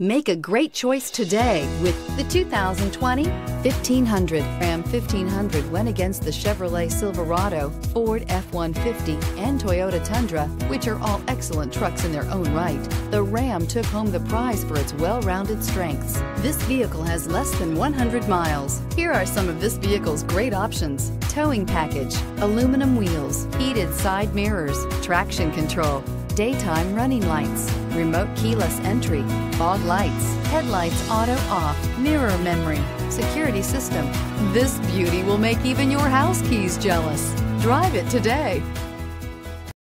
Make a great choice today with the 2020 1500. Ram 1500 went against the Chevrolet Silverado, Ford F-150, and Toyota Tundra, which are all excellent trucks in their own right. The Ram took home the prize for its well-rounded strengths. This vehicle has less than 100 miles. Here are some of this vehicle's great options. Towing package, aluminum wheels, heated side mirrors, traction control, daytime running lights, remote keyless entry, fog lights, headlights auto off, mirror memory, security system. This beauty will make even your house keys jealous. Drive it today.